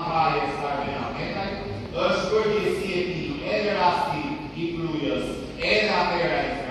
në haja e svarëve në është kërë e si e ti, e rasti, i plujës, e nga për e